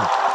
Huh.